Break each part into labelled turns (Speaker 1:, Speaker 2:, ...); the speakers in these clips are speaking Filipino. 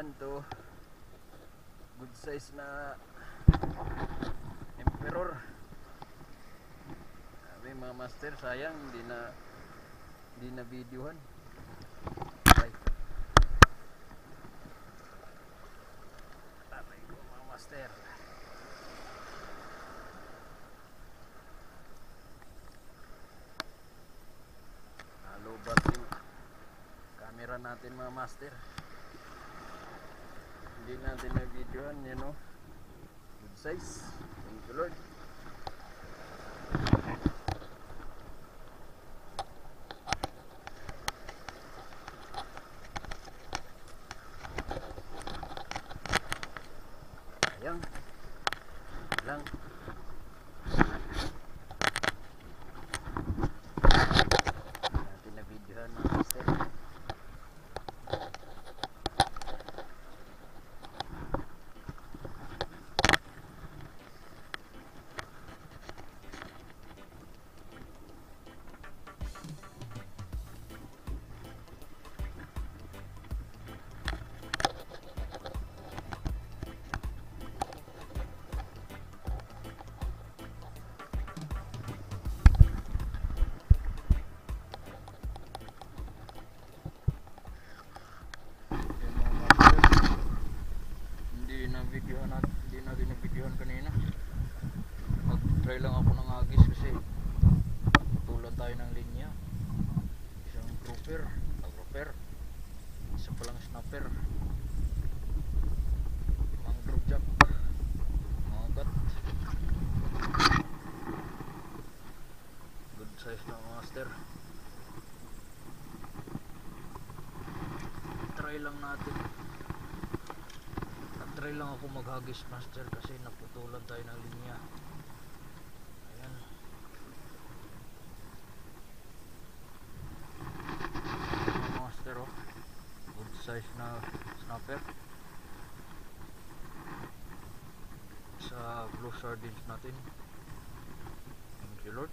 Speaker 1: Ayan to. Good size na emperor. Sabi mga master, sayang hindi na hindi na videohan. Bye. Tatay mga master. Nalubat yung camera natin mga master. Hindi natin na videohan, you know. Good size. Thank you Lord. Nag-try lang ako ng agis kasi tulan tayo ng linya. Isang grouper, ah, grouper. Isa pa lang snapper. Mangrove jack. Mga gat. Good size na master. try lang natin try lang ako maghagis master kasi naputulan tayo ng linya ayan Mga master oh good size na snapper sa blue sardines natin. Thank you lord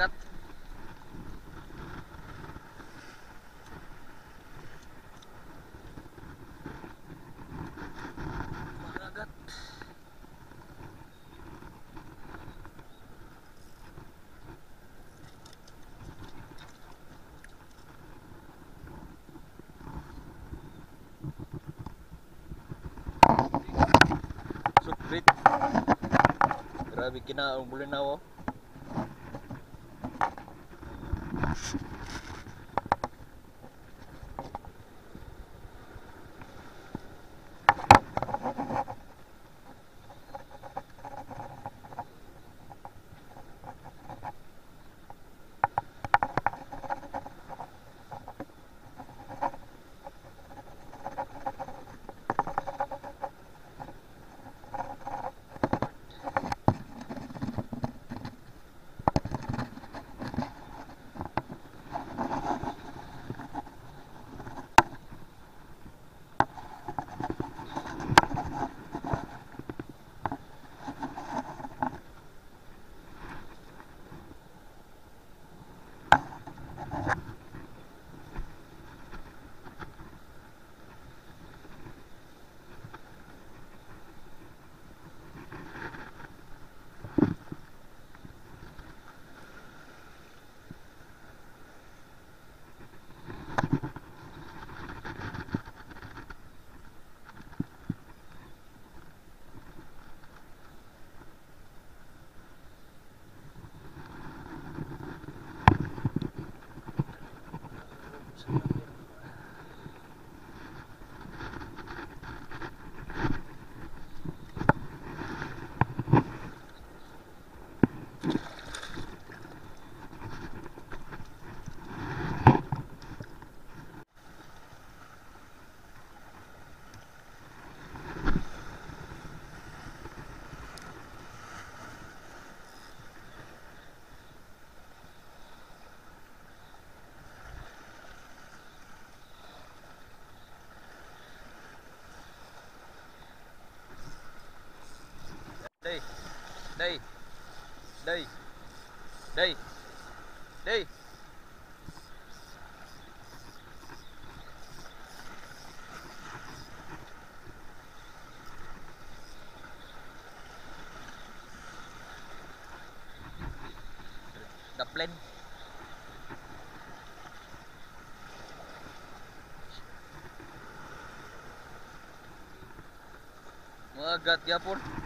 Speaker 1: dekat Bikin nak, boleh nak wah đi đi đi đi đập lên. Mga gat phun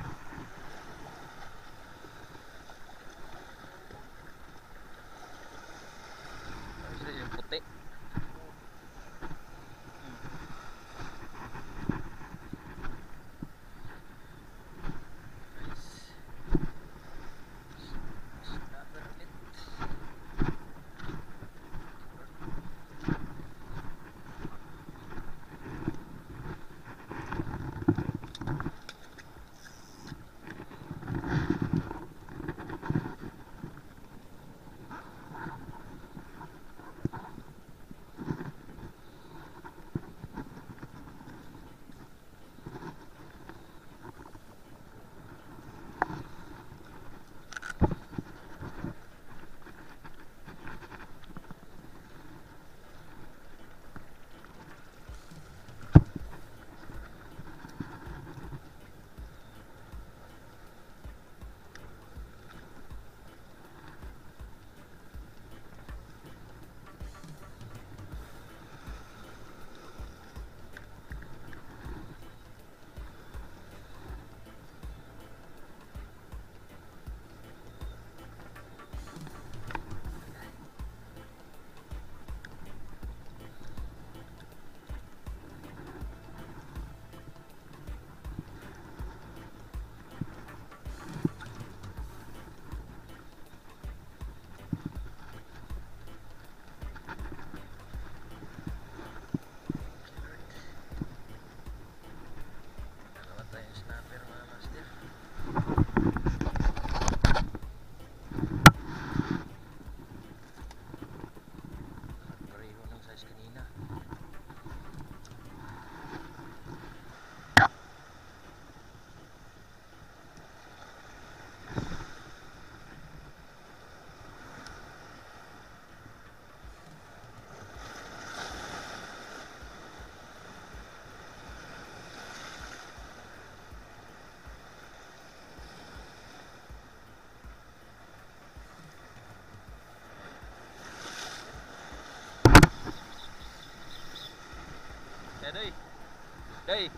Speaker 1: đây.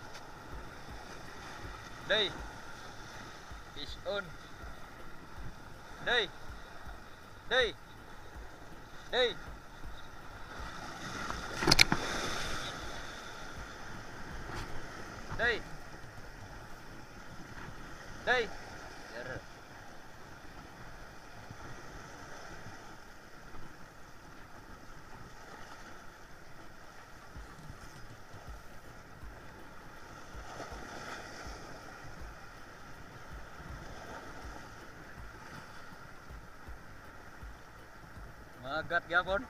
Speaker 1: Đây. Is on đây. Đây. agad ya kon.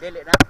Speaker 1: đây lại đáp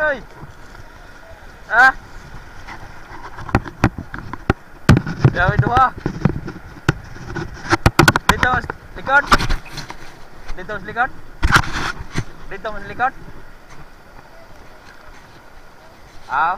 Speaker 1: ơi à. rồi dua, đi tôm đi cắt đi tôm đi cắt đi tôm đi cắt à.